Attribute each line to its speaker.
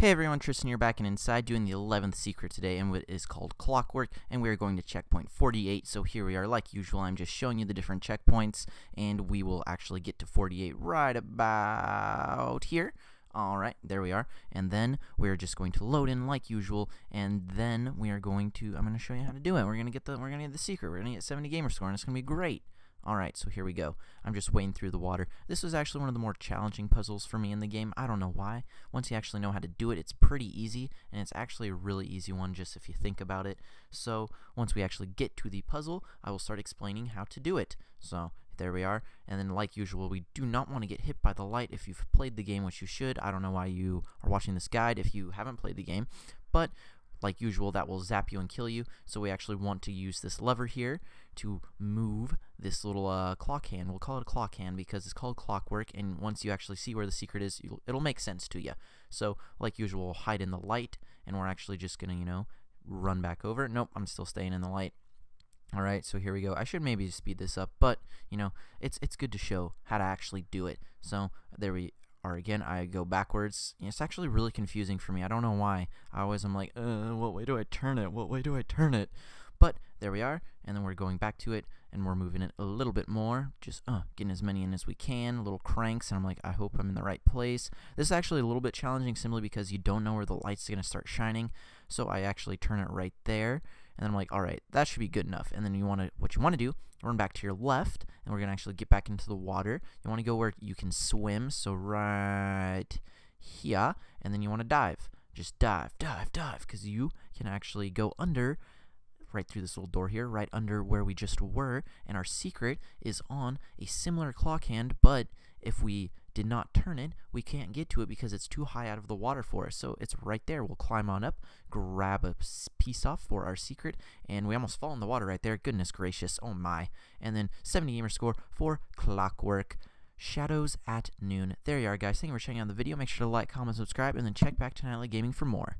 Speaker 1: Hey everyone, Tristan here back and inside doing the 11th secret today and what is called Clockwork and we are going to checkpoint 48 so here we are like usual I'm just showing you the different checkpoints and we will actually get to 48 right about here Alright, there we are. And then we're just going to load in like usual, and then we are going to, I'm going to show you how to do it. We're going to get the, we're going to get the secret. We're going to get 70 gamer score, and it's going to be great. Alright, so here we go. I'm just wading through the water. This was actually one of the more challenging puzzles for me in the game. I don't know why. Once you actually know how to do it, it's pretty easy, and it's actually a really easy one just if you think about it. So, once we actually get to the puzzle, I will start explaining how to do it. So, there we are. And then, like usual, we do not want to get hit by the light if you've played the game, which you should. I don't know why you are watching this guide if you haven't played the game. But like usual, that will zap you and kill you. So we actually want to use this lever here to move this little uh, clock hand. We'll call it a clock hand because it's called clockwork, and once you actually see where the secret is, it'll make sense to you. So, like usual, we'll hide in the light, and we're actually just going to, you know, run back over. Nope, I'm still staying in the light. Alright, so here we go. I should maybe speed this up, but, you know, it's it's good to show how to actually do it. So, there we or again, I go backwards. It's actually really confusing for me. I don't know why. I always am like, uh, what way do I turn it? What way do I turn it? But there we are, and then we're going back to it, and we're moving it a little bit more, just uh, getting as many in as we can, little cranks, and I'm like, I hope I'm in the right place. This is actually a little bit challenging simply because you don't know where the light's are going to start shining, so I actually turn it right there, and then I'm like, all right, that should be good enough. And then you want to, what you want to do, run back to your left, and we're going to actually get back into the water. You want to go where you can swim, so right here, and then you want to dive. Just dive, dive, dive, because you can actually go under right through this little door here, right under where we just were, and our secret is on a similar clock hand, but if we did not turn it, we can't get to it because it's too high out of the water for us. So it's right there. We'll climb on up, grab a piece off for our secret, and we almost fall in the water right there. Goodness gracious, oh my. And then 70 gamer score for Clockwork. Shadows at Noon. There you are, guys. Thank you for checking out the video. Make sure to like, comment, subscribe, and then check back to Knightly Gaming for more.